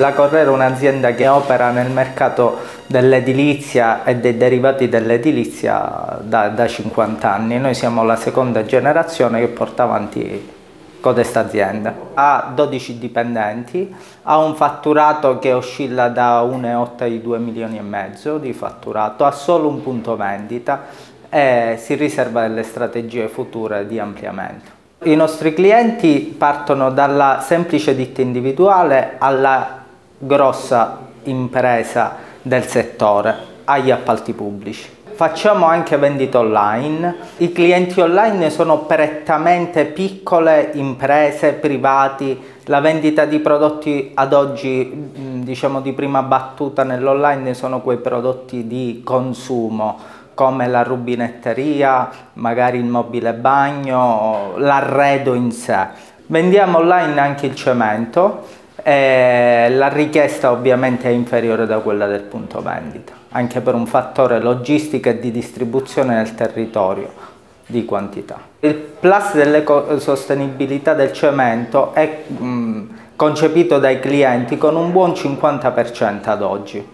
La Correra è un'azienda che opera nel mercato dell'edilizia e dei derivati dell'edilizia da, da 50 anni. Noi siamo la seconda generazione che porta avanti codesta azienda. Ha 12 dipendenti, ha un fatturato che oscilla da 1,8 ai 2 milioni e mezzo di fatturato, ha solo un punto vendita e si riserva delle strategie future di ampliamento. I nostri clienti partono dalla semplice ditta individuale alla grossa impresa del settore, agli appalti pubblici. Facciamo anche vendite online. I clienti online sono prettamente piccole imprese, privati. La vendita di prodotti ad oggi, diciamo di prima battuta nell'online, sono quei prodotti di consumo come la rubinetteria, magari il mobile bagno, l'arredo in sé. Vendiamo online anche il cemento e la richiesta ovviamente è inferiore da quella del punto vendita anche per un fattore logistica e di distribuzione nel territorio di quantità. Il plus dell'ecosostenibilità del cemento è mh, concepito dai clienti con un buon 50% ad oggi.